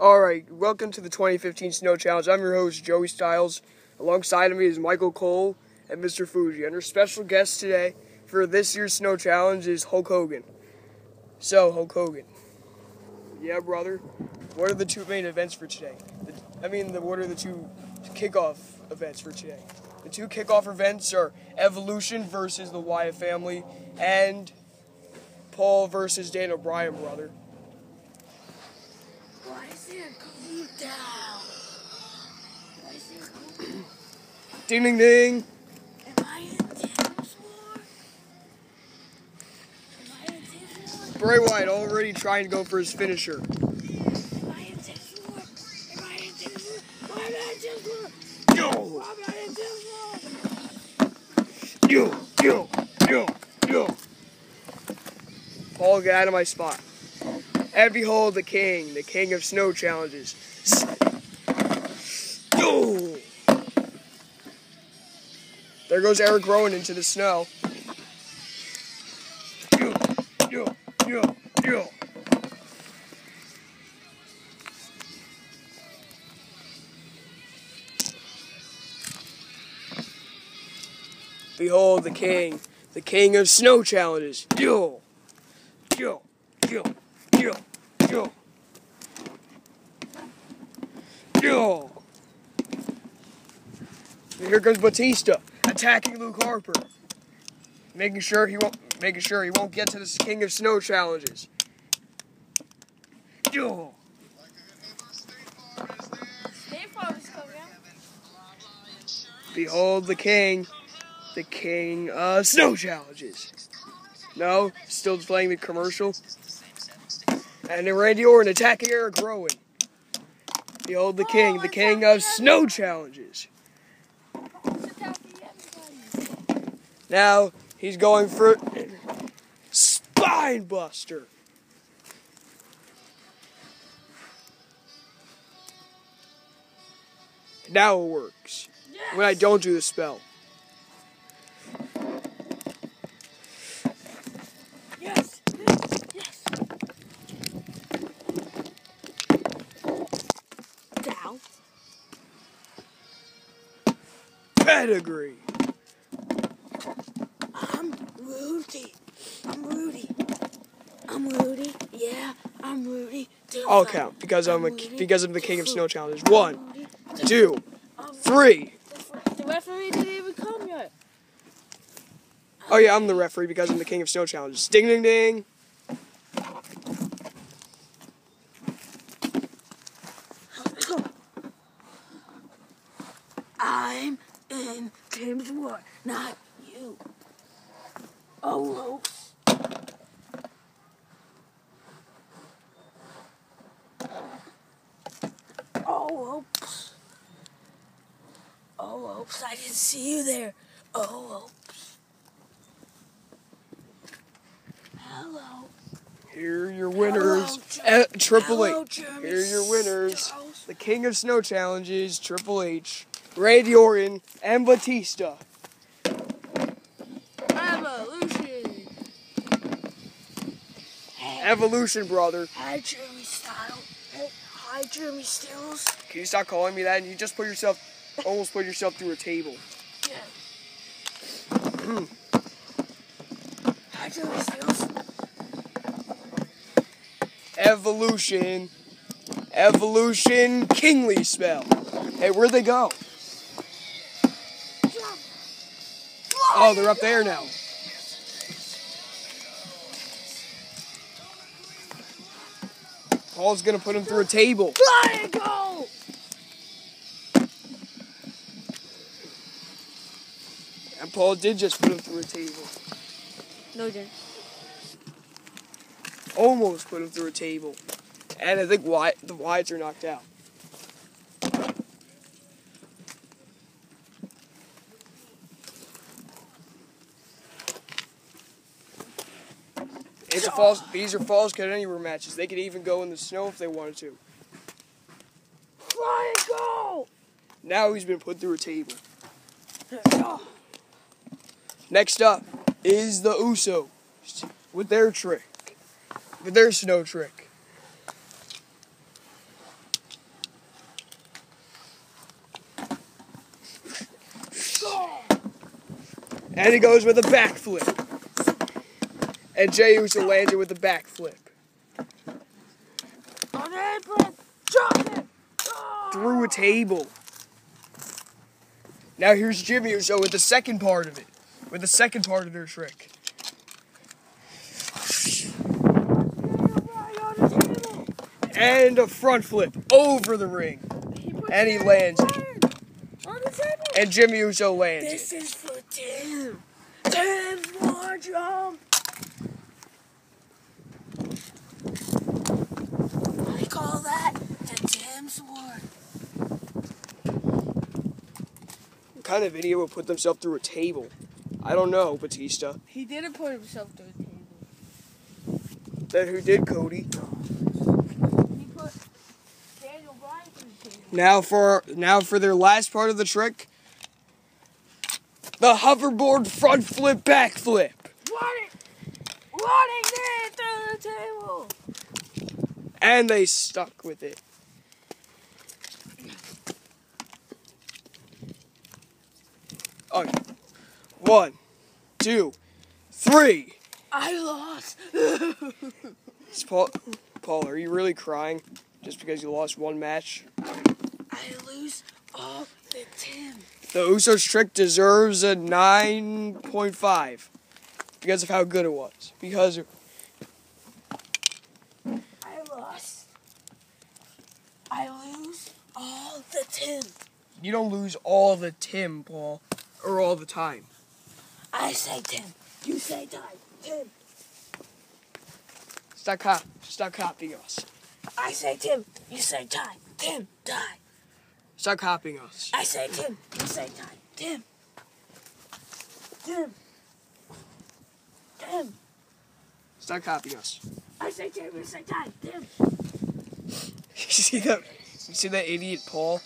Alright, welcome to the 2015 Snow Challenge. I'm your host, Joey Styles. Alongside of me is Michael Cole and Mr. Fuji. And our special guest today for this year's Snow Challenge is Hulk Hogan. So, Hulk Hogan. Yeah, brother. What are the two main events for today? The, I mean, the, what are the two kickoff events for today? The two kickoff events are Evolution versus the Wyatt family and Paul versus Daniel Bryan, brother. Ding ding ding! Bray Wyatt already trying to go for his finisher. Yo! Yo! Yo! Yo! Yo! Paul, get out of my spot. And behold the king, the king of snow challenges. Yo! There goes Eric Rowan into the snow. Yo! Yo! Yo! Yo! Behold the king, the king of snow challenges. Yo! Yo! Yo! Yo! Yo! Yo! And here comes Batista attacking Luke Harper, making sure he won't, making sure he won't get to this king of snow challenges. Yo! State Farm is coming out. Behold the king, the king of snow challenges. No, still playing the commercial. And then Randy Orton attacking Eric Rowan. Behold the king, the king of snow challenges. Now he's going for spine buster. Now it works. When I don't do the spell. Down. Pedigree. I'm Rudy. I'm Rudy. I'm Rudy. Yeah, I'm Rudy. Do I'll count because I'm a Rudy. because I'm the king of snow challenges. One, two, I'm three. The referee didn't even come yet. Oh yeah, I'm the referee because I'm the king of snow challenges. Ding ding ding. I'm in Tim's war, not you. Oh, ropes. Oh, oops. Oh, oops. I didn't see you there. Oh, oops. Hello. Here are your winners. Hello, Eh, Triple Hello, H. Jeremy Here are your winners. The king of snow challenges, Triple H, Randy Orton, and Batista. Evolution. Evolution, brother. Hi, Jeremy Styles. Hey, hi, Jeremy Stills. Can you stop calling me that? And you just put yourself, almost put yourself through a table. Yeah. hi, Jeremy Stills. Evolution. Evolution Kingly spell. Hey, where'd they go? Oh, they're up there now. Paul's gonna put him through a table go! And Paul did just put him through a table. No, he didn't. Almost put him through a table. And I think Wyatt, the Wyatts are knocked out. It's a falls. These are falls count anywhere matches. They could even go in the snow if they wanted to. Fly and go! Now he's been put through a table. Oh. Next up is the Usos with their trick, with their snow trick. And he goes with a backflip. And Jey Uso lands it with a backflip. On apron! Drop it! Through a table. Now here's Jimmy Uso with the second part of it. With the second part of their trick. Right on the table. And a front flip over the ring. And he lands it. On the table. And Jimmy Uso lands. This is for Tim. Tim's wardrobe. I call that the Tim's ward. What kind of idiot would put themselves through a table? I don't know, Batista. He didn't put himself through the table. Then who did Cody? He put Daniel Bryan through the table. Now for now for their last part of the trick. The hoverboard front flip back flip. Running, running it through the table. And they stuck with it. Okay. One, two, three. I lost. Paul, Paul, are you really crying just because you lost one match? I lose all the Tim. The Usos trick deserves a 9.5 because of how good it was. Because I lost. I lose all the Tim. you don't lose all the Tim, Paul, or all the time. I say Tim. You say die. Tim. Stop, cop- stop copying us. I say Tim. You say die. Tim. Die. Stop copying us. I say Tim. You say die. Tim. Tim. Tim. Stop copying us. I say Tim. You say die. Tim. You see that? You see that idiot Paul?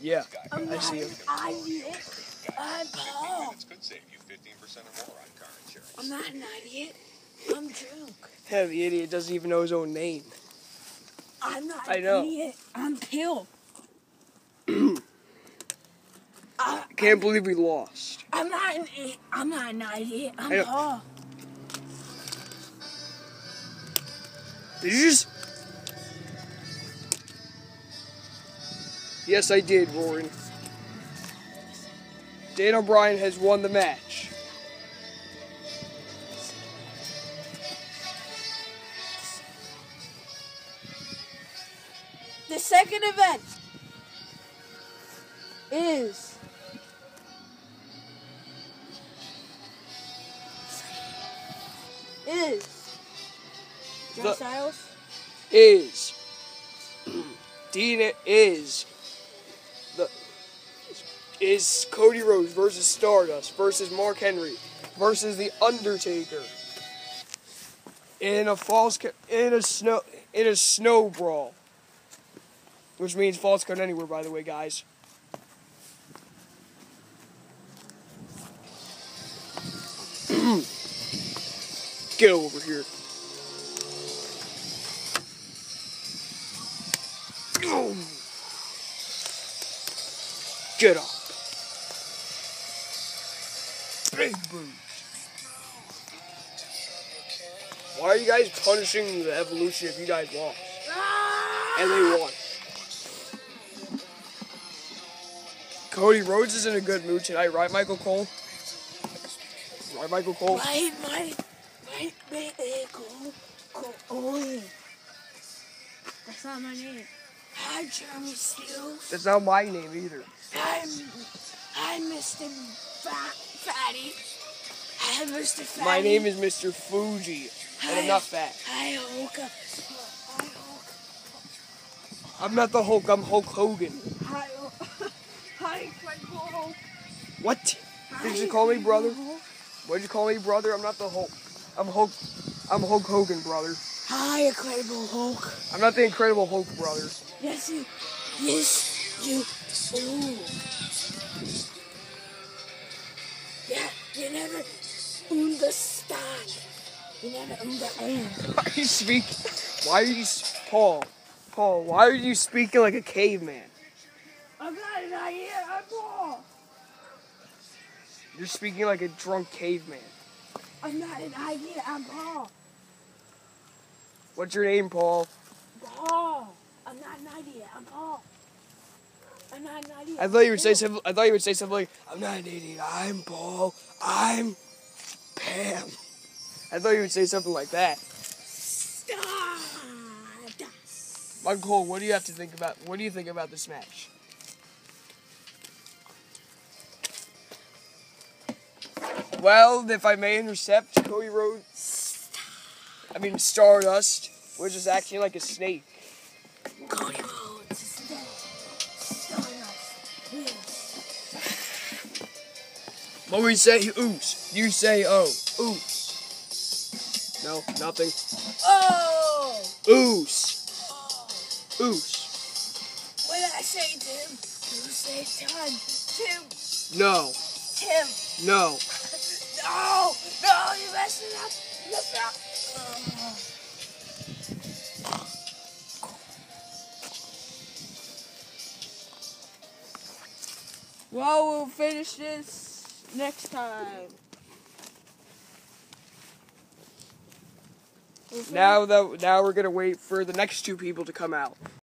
Yeah, I'm I not see him. idiot. I'm Paul. This could save you 15% or more on car insurance. I'm not an idiot. I'm drunk. Yeah, the idiot doesn't even know his own name. I'm not I an know. idiot. I'm Pill. I, I can't believe we lost. I'm not an i- I'm not an idiot. I'm I know. Paul. Did you just? Yes, I did, Warren. Daniel Bryan has won the match. The second event is is John The- Styles. Is Dean is the is Cody Rhodes versus Stardust versus Mark Henry versus the Undertaker in a false in a snow in a snow brawl, which means false count anywhere. By the way, guys. Get over here. Get up. Big boot. Why are you guys punishing the evolution if you guys lost? And they won. Cody Rhodes is in a good mood tonight, right, Michael Cole? Right, Michael Cole? Right, my, my, eh, Cole. That's not my name. Hi, Jeremy Steele. That's not my name either. I'm, I'm Mr. Fat, Fatty. Hi, Mr. Fatty. My name is Mr. Fuji, and I'm not fat. Hi, Hulk. I'm not the Hulk, I'm Hulk Hogan. Hi, Hulk. Hulk. What? Did you call me brother? What'd you call me brother? I'm not the Hulk. I'm Hulk. I'm Hulk Hogan, brother. Hi, Incredible Hulk. I'm not the Incredible Hulk, brother. Yes, you. Yes, you. Ooh. Yeah, you never understand. You never understand. Why are you speak? Why are you, Paul? Paul, why are you speaking like a caveman? I'm not an idiot. I'm Paul. You're speaking like a drunk caveman. I'm not an idiot. I'm Paul. What's your name, Paul? Paul. I'm not an idiot. I'm Paul. I'm not an idiot. I thought you would say something. I thought you would say something like, "I'm not an idiot. I'm Paul. I'm Pam." I thought you would say something like that. Stop. Michael Cole, what do you have to think about? What do you think about this match? Well, if I may intercept, Cody Rhodes. I mean Stardust was just acting like a snake. Cody Rhodes is dead. Stardust wins. What we say, oos. You say, oh, oos. No, nothing. Oh. Oos. oh. Oos. What did I say, Tim? You say Tim. Tim. No. Tim. No. No. No. You messed it up. You. Well, we'll finish this next time. Now that now we're gonna wait for the next two people to come out.